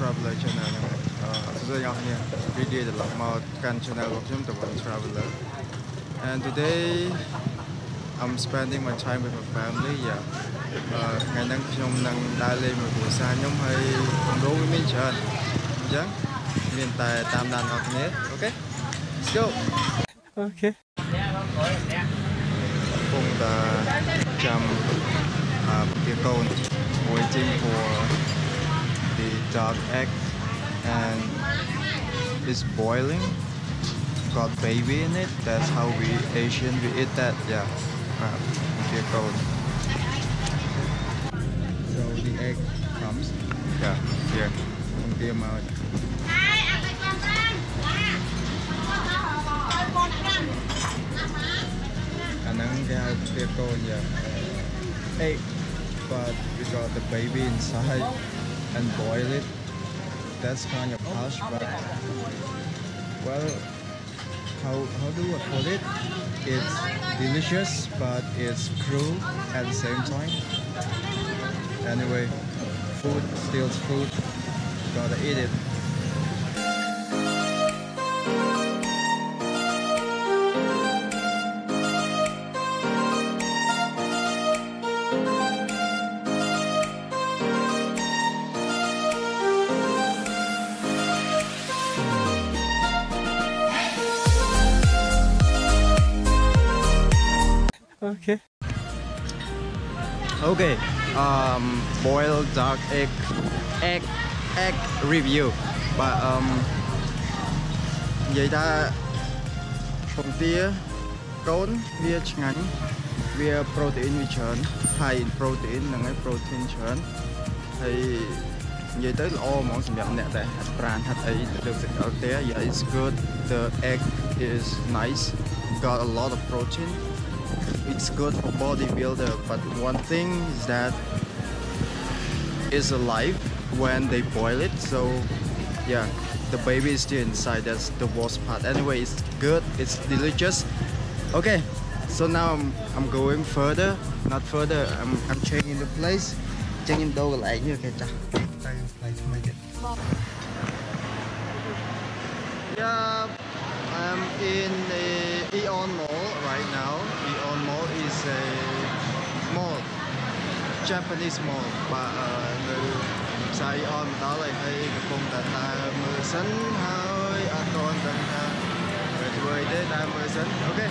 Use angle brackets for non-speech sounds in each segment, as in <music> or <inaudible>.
traveler channel ហ្នឹងអឺសួស្តីអ្នកគ្នាវីដេអូត្រឡប់មកកាន់ channel របស់ខ្ញុំ the one traveler and today I'm spending my time with my family yeah អឺថ្ងៃហ្នឹងខ្ញុំនឹងដើរលេងមួយគ្រួសារខ្ញុំហើយគម្រោងវាមានច្រើនអញ្ចឹងមានតែតាមដានអ្នកគ្នាអូខេ let's go អូខេ កំពុងតែចាំអឺពីកូន waiting for the dog egg and it's boiling. Got baby in it. That's how we Asian we eat that yeah. Uh, beer cold so the egg comes. Yeah here. Kia mà khả năng cái beer cold yeah. Egg but we got the baby inside and boil it. That's kind of harsh but well how how do I put it? It's delicious but it's cruel at the same time. Anyway food steals food. Gotta eat it Okay, um, boiled duck egg, egg, egg review. But um, vậy ta pom tia, côn, vía ngắn, vía protein viច្រើន high in protein និងឯ protein ច្រើនហើយនិយាយទៅល្អហ្មងសម្រាប់អ្នកដែលហាត់ប្រាណហាត់អីទៅលើកទឹកដល់ផ្ទះ Yeah it's good the egg is nice got a lot of protein it's good for bodybuilder but one thing is that is alive when they boil it so yeah the baby is still inside that's the worst part. Anyway it's good it's delicious. Okay so now I'm, I'm going further not further I'm, I'm changing the place changing the lại Okay, cái yeah I'm in the AEON Mall right now. Eon Mall is a mall, Japanese mall បាទអឺនៅផ្សារ Eon មកដល់ហើយហើយកំពុងតែដើរមើលសិនហើយអត់ទាន់ដឹងថាទៅធ្វើអីទេដើរមើលសិនអូខេ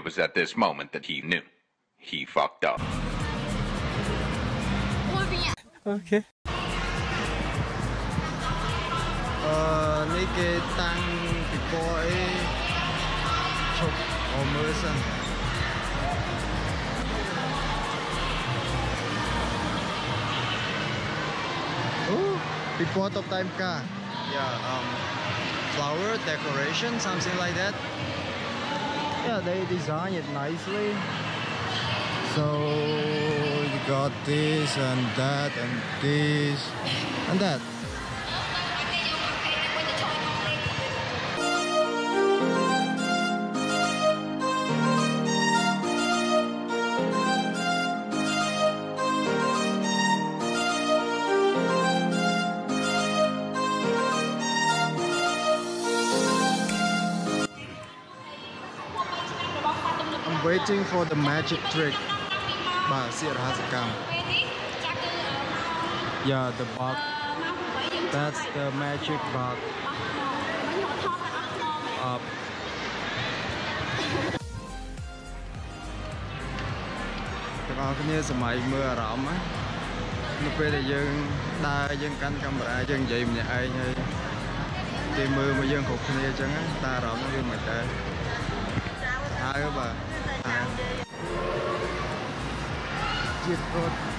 It was at this moment that he knew. He fucked up. Okay. Uh, lấy cái tăng thì có Almost. chụp ở mới sân. Before top time car. Yeah, um, flower decoration, something like that. Yeah they design it nicely. So you got this and that and this and that waiting for the magic trick បាទសៀករហស្សកម្ម Yeah the box that's the magic box up ទាំងអស់គ្នាសម័យមើលអារម្មណ៍ណានៅពេលដែលយើងដើរយើងកាន់កាមេរ៉ាយើងនិយាយម្នាក់ឯងហើយគេមើលមកយើងគ្រប់គ្នាអញ្ចឹងណាតើអារម្មណ៍យើងមិនដែរហើយបាទ You've got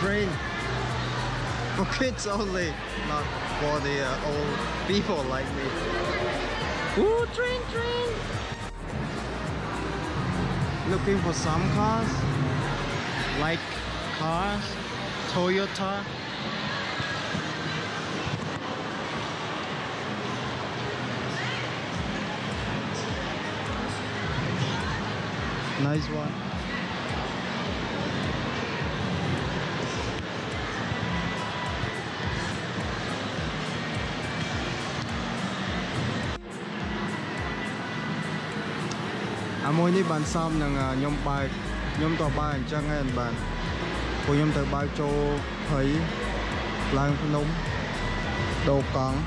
train for kids only, not for the uh, old people like me. Ooh, train, train! Looking for some cars, like cars, Toyota, nice one À មួយនេះបានសំនឹងអ่าខ្ញុំបើកខ្ញុំតបើកអញ្ចឹងឯងបាទពួកខ្ញុំទៅបើកចូល20ឡើងភ្នំដូរកង់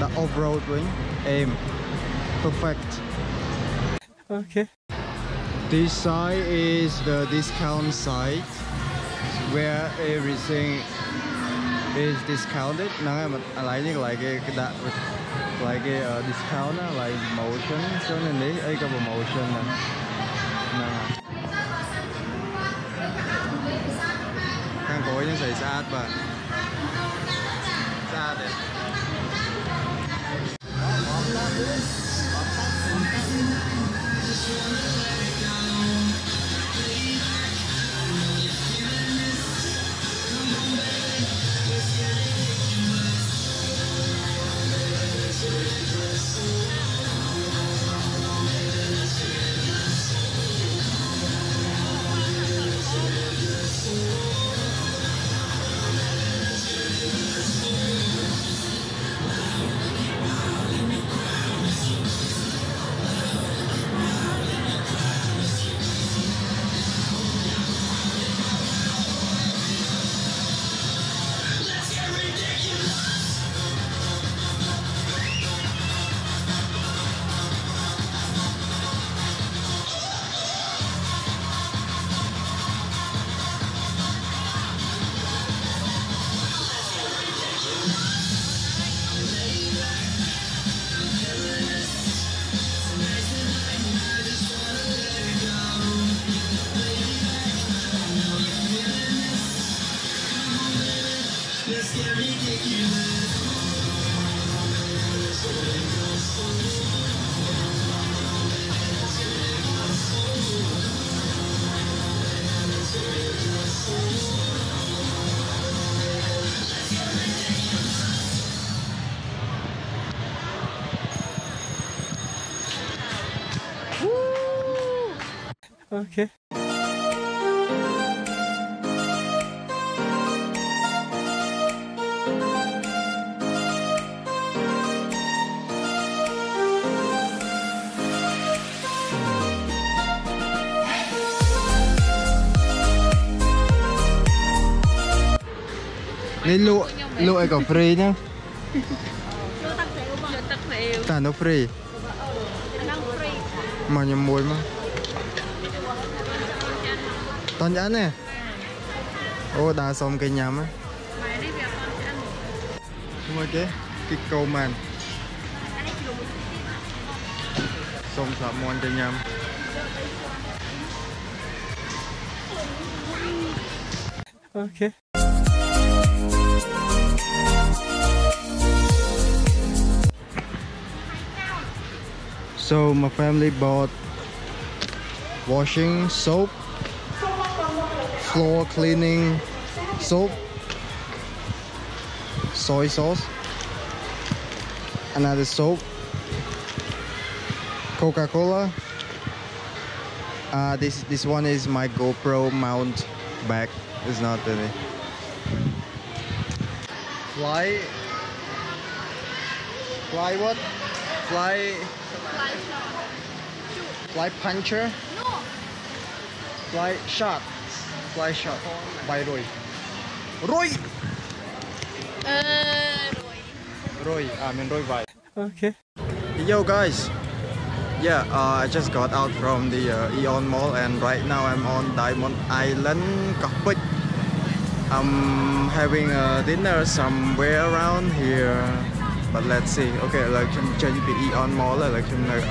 ដាក់ off road វិញ aim perfect Okay. this side is the discount side where everything is discounted. Nó lấy như like cái that like cái uh, discount uh, like motion uh, So, nên đấy ấy cái promotion nè. Hàng cổ những giày sát và sát. Okay. Nên lụa, lụa có free nhá Lụa tắc free Ta nó free Mà nhầm muối mà Toàn nhãn nè. Ô đa xong cây nhắm á Đúng rồi chứ Cái câu màn. Xong thả mòn cây nhắm Ok. So my family bought washing soap. Floor cleaning soap, soy sauce, another soap, Coca-Cola. Uh, this this one is my GoPro mount bag. It's not any. Fly. Fly what? Fly. Fly puncher. Fly shot. fly shot. Bay rồi rồi rồi à mình rồi vai. okay yo guys. Yeah, uh, I just got out from the uh, Eon Mall and right now I'm on Diamond Island, Cockpit. I'm having a dinner somewhere around here, but let's see. Okay, like, trong trên the Eon Mall like, trong nơi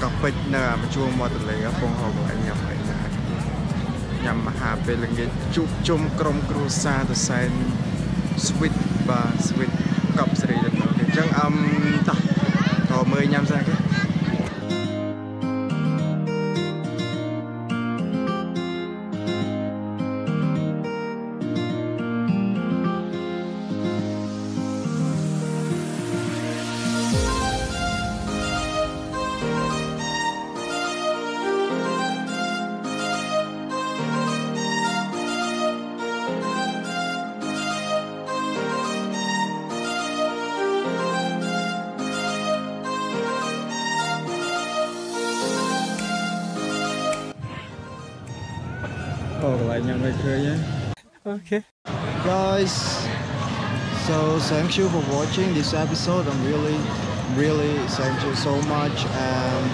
Cockpit là mà chua mà từ lấy phong hồn lại nhập ញ៉ាំអីណាញ៉ាំអាហារពេលល្ងាចជួបជុំក្រុមគ្រួសារទៅសែន sweet បាទ sweet កប់ស្រីទៅអូខេអញ្ចឹងអឹមតោះតមើលញ៉ាំសិនគេ Okay. Guys, so thank you for watching this episode. I'm really, really thank you so much. And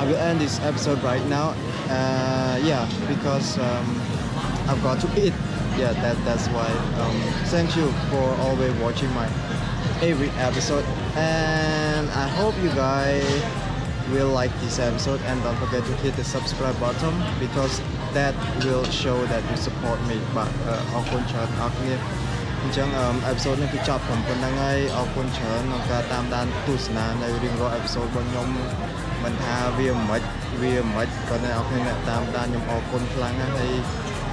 I will end this episode right now. Uh, yeah, because um, I've got to <laughs> eat. Yeah, that that's why. Um, thank you for always watching my every episode, and I hope you guys will like this episode and don't forget to hit the subscribe button because that will show that you support me បាទអរគុណច្រើនអរគ្នាអញ្ចឹងអេពីសូតនេះគឺចប់ត្រឹមប៉ុណ្្នឹងហើយអរគុណច្រើនក្នុងការតាមដានទស្សនានៅរៀងរាល់អេពីសូតរបស់ខ្ញុំមិនថាវាមិនវាមិនប៉ុន្តែអរគុណអ្នកតាមដានខ្ញុំអរគុណខ្លាំងណាស់ហើយ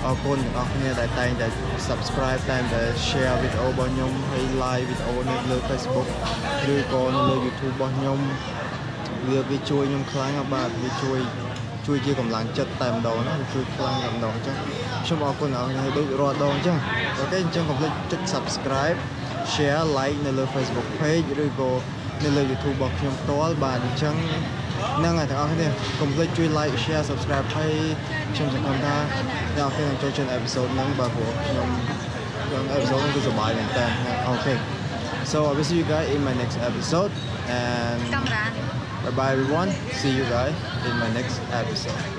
អរគុណទាំងអស់គ្នាដែលតែងតែ subscribe តែងតែ share វីដេអូរបស់ខ្ញុំហើយ like វីដេអូនៅលើ Facebook ឬក៏នៅលើ YouTube របស់ខ្ញុំ វាវាជួយខ្ញុំខ្លាំងណាស់បាទវាជួយជួយជាកម្លាំងចិត្តតែម្ដងណាវាជួយខ្លាំងតែម្ដងអញ្ចឹងខ្ញុំអរគុណអរគុណហើយដូចរាល់ដងអញ្ចឹងអូខេអញ្ចឹងកុំភ្លេចចុច subscribe share like នៅលើ Facebook page ឬក៏នៅលើ YouTube របស់ខ្ញុំផ្ទាល់បាទអញ្ចឹងហ្នឹងហើយទាំងអស់គ្នាកុំភ្លេចជួយ like share subscribe ហើយខ្ញុំសង្ឃឹមថាអ្នកនរគ្នានឹងចូលចិត្ត episode ហ្នឹងបាទព្រោះខ្ញុំក្នុង episode ហ្នឹងគឺសប្បាយមែនតើអូខេ so I will see you guys in my next episode and កាមេរ៉ា Bye bye everyone. See you guys in my next episode.